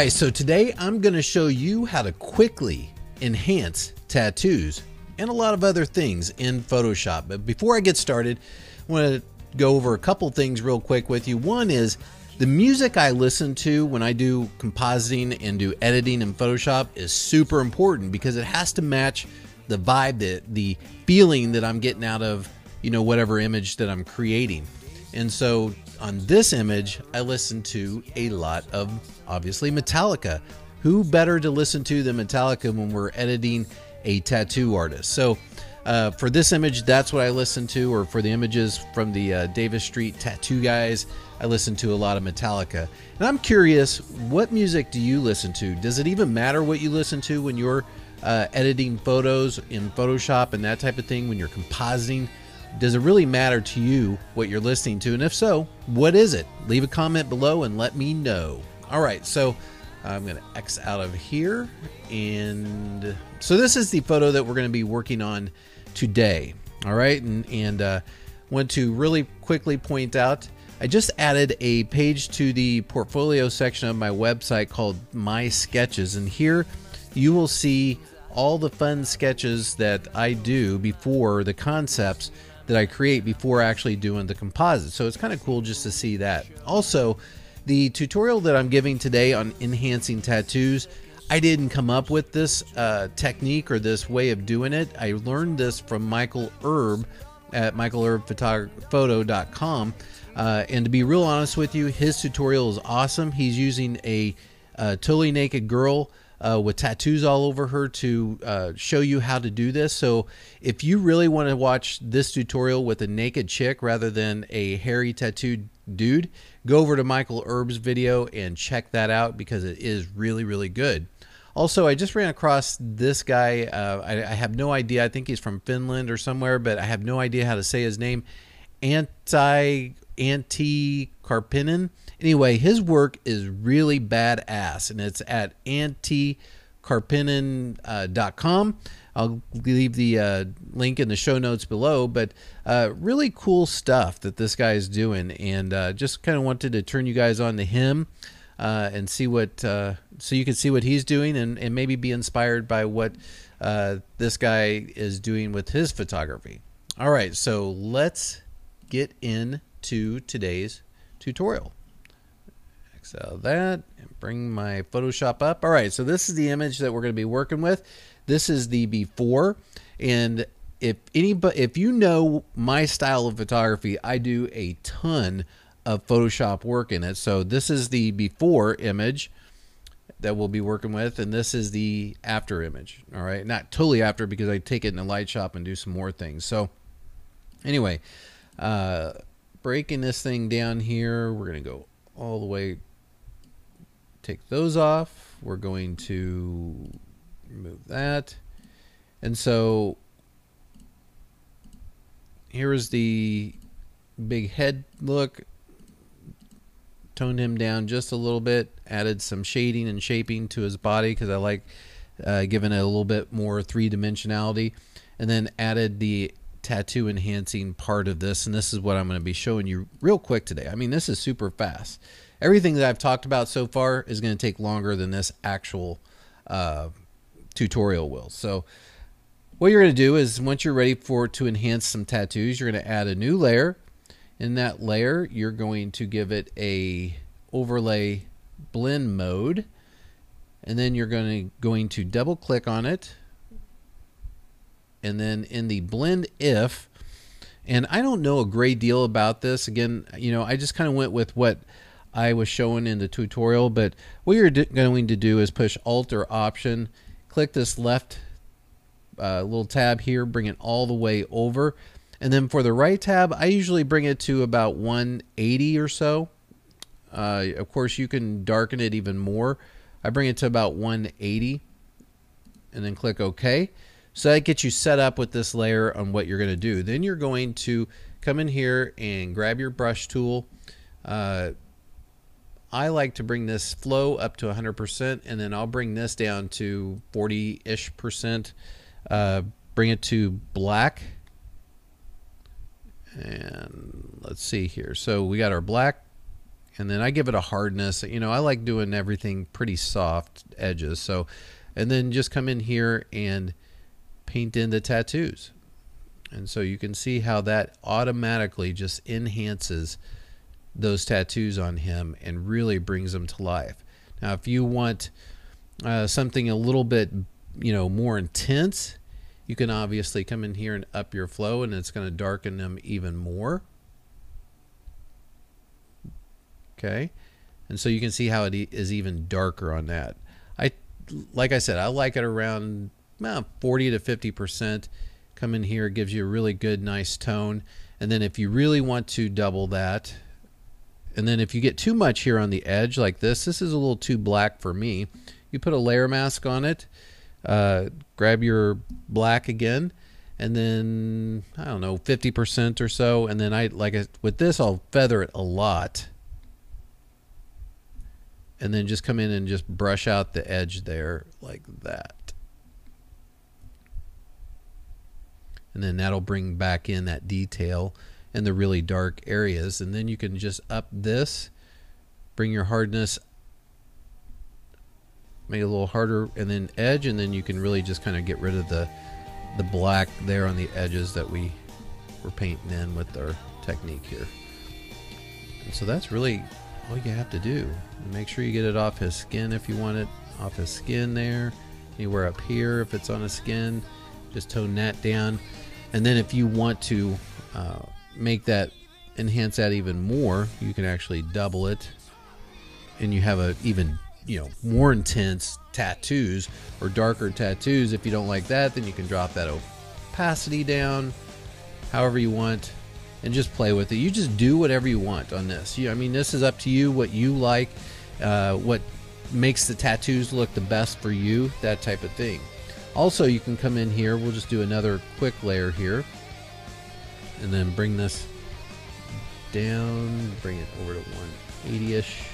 right, so today I'm going to show you how to quickly enhance tattoos and a lot of other things in Photoshop. But before I get started, I want to go over a couple things real quick with you. One is the music I listen to when I do compositing and do editing in Photoshop is super important because it has to match the vibe, the, the feeling that I'm getting out of, you know, whatever image that I'm creating. And so on this image, I listen to a lot of obviously Metallica. Who better to listen to than Metallica when we're editing a tattoo artist? So uh, for this image, that's what I listen to, or for the images from the uh, Davis Street Tattoo Guys, I listen to a lot of Metallica. And I'm curious, what music do you listen to? Does it even matter what you listen to when you're uh, editing photos in Photoshop and that type of thing, when you're compositing? Does it really matter to you what you're listening to? And if so, what is it? Leave a comment below and let me know. All right, so I'm going to X out of here. And so this is the photo that we're going to be working on today. All right, and, and uh, want to really quickly point out I just added a page to the portfolio section of my website called My Sketches, and here you will see all the fun sketches that I do before the concepts that I create before actually doing the composite. So it's kind of cool just to see that. Also, the tutorial that I'm giving today on enhancing tattoos, I didn't come up with this uh, technique or this way of doing it. I learned this from Michael Herb at michaelherbphoto.com. Uh, and to be real honest with you, his tutorial is awesome. He's using a, a totally naked girl uh, with tattoos all over her to uh, show you how to do this. So if you really want to watch this tutorial with a naked chick rather than a hairy tattooed dude, go over to Michael Herb's video and check that out because it is really, really good. Also, I just ran across this guy. Uh, I, I, have no idea. I think he's from Finland or somewhere, but I have no idea how to say his name. Anti Antti Karppinen. Anyway, his work is really badass, and it's at anttikarppinen.com. Uh, I'll leave the uh, link in the show notes below, but uh, really cool stuff that this guy is doing, and uh, just kind of wanted to turn you guys on to him uh, and see what, uh, so you can see what he's doing and, and maybe be inspired by what this guy is doing with his photography. All right, so let's get into today's tutorial. Exile that and bring my Photoshop up. All right, so this is the image that we're going to be working with. This is the before, and if anybody, if you know my style of photography, I do a ton of Photoshop work in it. So this is the before image that we'll be working with, and this is the after image. All right, not totally after because I take it in the light shop and do some more things. So anyway, uh, breaking this thing down here, we're gonna go all the way take those off. We're going to remove that. And so here is the big head look. Toned him down just a little bit. Added some shading and shaping to his body because I like uh, giving it a little bit more three dimensionality. And then added the tattoo enhancing part of this. And this is what I'm going to be showing you real quick today. I mean, this is super fast everything that I've talked about so far is going to take longer than this actual uh, tutorial will. So what you're going to do is once you're ready for to enhance some tattoos, you're going to add a new layer. In that layer, you're going to give it a overlay blend mode. And then you're going to going to double click on it. And then in the blend if, and I don't know a great deal about this. Again, you know, I just kind of went with what I was showing in the tutorial, but what you're going to do is push Alt or Option, click this left uh, little tab here, bring it all the way over. And then for the right tab, I usually bring it to about 180 or so. Uh, of course, you can darken it even more. I bring it to about 180 and then click OK. So that gets you set up with this layer on what you're going to do. Then you're going to come in here and grab your brush tool, uh, I like to bring this flow up to 100% and then I'll bring this down to 40-ish percent. Uh, bring it to black. And let's see here. So we got our black and then I give it a hardness. You know, I like doing everything pretty soft edges. So, and then just come in here and paint in the tattoos. And so you can see how that automatically just enhances those tattoos on him and really brings them to life. Now, if you want uh, something a little bit, you know, more intense, you can obviously come in here and up your flow and it's going to darken them even more. Okay. And so you can see how it is even darker on that. I, like I said, I like it around well, 40 to 50%. Come in here, gives you a really good, nice tone. And then if you really want to double that, and then if you get too much here on the edge like this, this is a little too black for me. You put a layer mask on it, uh, grab your black again, and then I don't know, 50% or so. And then I like it with this, I'll feather it a lot. And then just come in and just brush out the edge there like that. And then that'll bring back in that detail and the really dark areas. And then you can just up this, bring your hardness, make it a little harder, and then edge, and then you can really just kind of get rid of the the black there on the edges that we were painting in with our technique here. And so that's really all you have to do. Make sure you get it off his skin if you want it off his skin there. Anywhere up here if it's on his skin, just tone that down. And then if you want to uh, make that enhance that even more, you can actually double it, and you have a even you know more intense tattoos or darker tattoos. If you don't like that, then you can drop that opacity down, however you want, and just play with it. You just do whatever you want on this. You, I mean, this is up to you. What you like, uh, what makes the tattoos look the best for you, that type of thing. Also, you can come in here. We'll just do another quick layer here and then bring this down, bring it over to 180-ish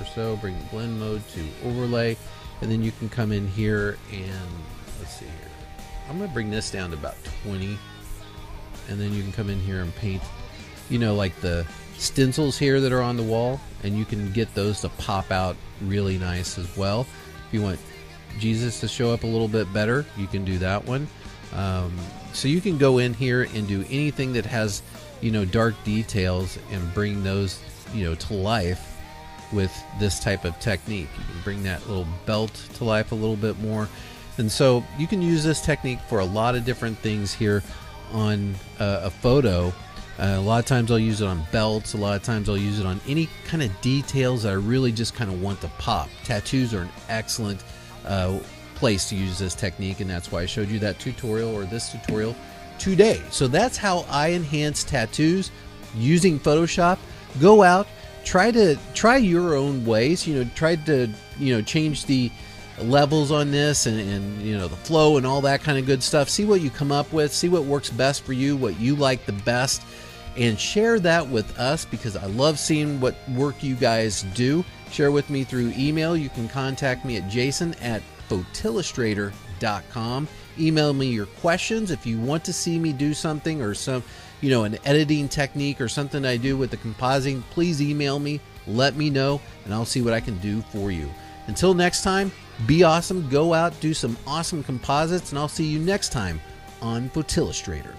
or so, bring the blend mode to overlay, and then you can come in here and, let's see here, I'm to bring this down to about 20, and then you can come in here and paint, you know, like the stencils here that are on the wall, and you can get those to pop out really nice as well. If you want Jesus to show up a little bit better, you can do that one. Um, so you can go in here and do anything that has, you know, dark details and bring those, you know, to life with this type of technique. You can bring that little belt to life a little bit more. And so you can use this technique for a lot of different things here on uh, a photo. Uh, a lot of times I'll use it on belts. A lot of times I'll use it on any kind of details that I really just kind of want to pop. Tattoos are an excellent uh, place to use this technique and that's why I showed you that tutorial or this tutorial today. So that's how I enhance tattoos using Photoshop. Go out, try to try your own ways, you know, try to, you know, change the levels on this and, and you know the flow and all that kind of good stuff. See what you come up with, see what works best for you, what you like the best and share that with us because I love seeing what work you guys do. Share with me through email. You can contact me at jason at photillustrator.com. Email me your questions if you want to see me do something or some, you know, an editing technique or something I do with the compositing. Please email me, let me know, and I'll see what I can do for you. Until next time, be awesome, go out, do some awesome composites, and I'll see you next time on Photillustrator.